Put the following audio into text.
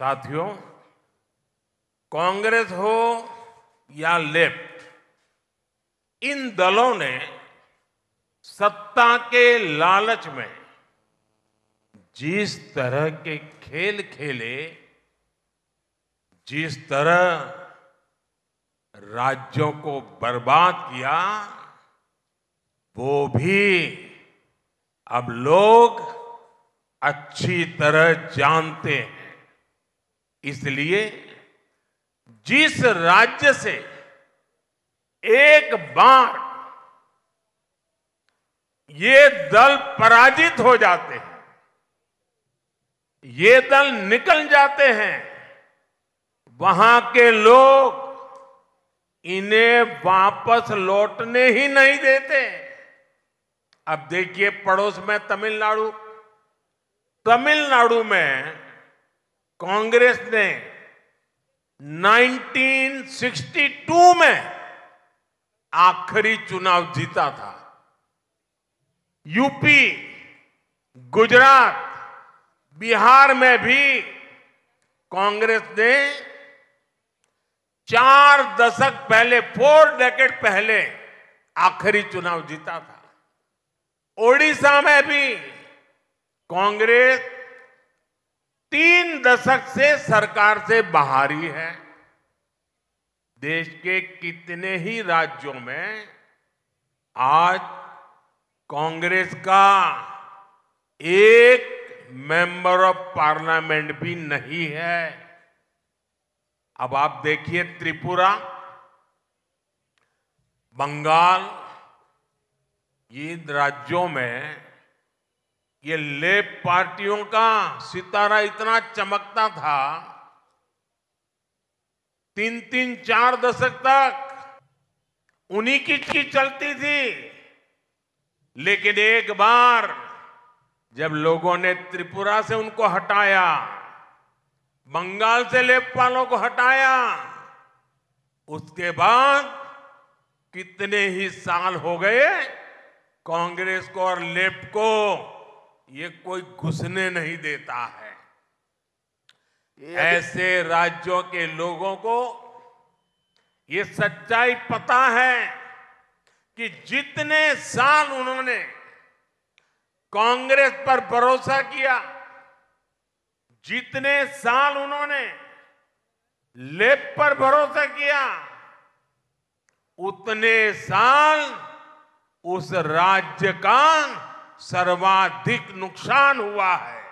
साथियों, कांग्रेस हो या लेफ़्ट, इन दलों ने सत्ता के लालच में जिस तरह के खेल खेले, जिस तरह राज्यों को बर्बाद किया, वो भी अब लोग अच्छी तरह जानते हैं। इसलिए जिस राज्य से एक बार ये दल पराजित हो जाते हैं, ये दल निकल जाते हैं, वहाँ के लोग इन्हें वापस लौटने ही नहीं देते। अब देखिए पड़ोस में तमिलनाडु। तमिलनाडु में कांग्रेस ने 1962 में आखिरी चुनाव जीता था। यूपी, गुजरात, बिहार में भी कांग्रेस ने चार दशक पहले, फोर डेकेट पहले आखिरी चुनाव जीता था। ओडिशा में भी कांग्रेस तीन दशक से सरकार से बाहरी है। देश के कितने ही राज्यों में आज कांग्रेस का एक मेंबर ऑफ़ पार्लियामेंट भी नहीं है। अब आप देखिए त्रिपुरा, बंगाल, ये राज्यों में ये लेप पार्टियों का सितारा इतना चमकता था तीन तीन चार दशक तक उन्हीं की चीज़ चलती थी। लेकिन एक बार जब लोगों ने त्रिपुरा से उनको हटाया, बंगाल से लेपपालों को हटाया, उसके बाद कितने ही साल हो गए, कांग्रेस को और लेफ़्ट को ये कोई घुसने नहीं देता है। ऐसे राज्यों के लोगों को ये सच्चाई पता है कि जितने साल उन्होंने कांग्रेस पर भरोसा किया जितने साल उन्होंने लेप पर भरोसा किया उतने साल उस राज्य का सर्वाधिक नुकसान हुआ है।